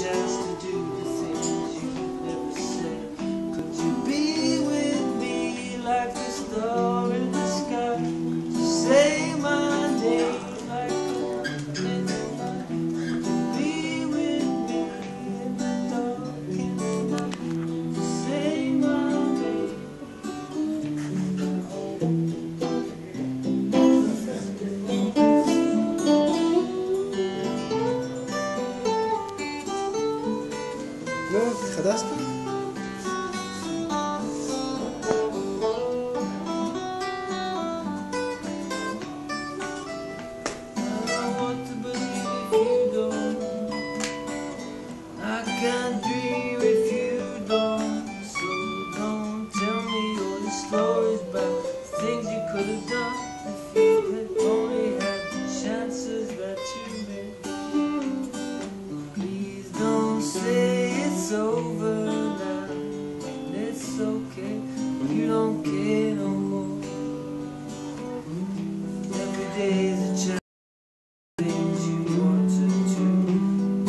chance to do stories about things you could have done it's over now. and It's okay. when You don't care no more. Mm, every day is a chance things you want to do.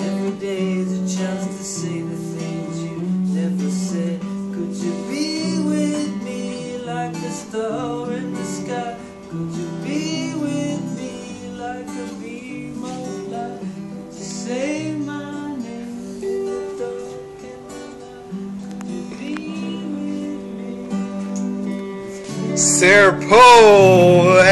Every day is a chance to say the things you never said. Could you be with me like a star in the sky? Could you Serpo.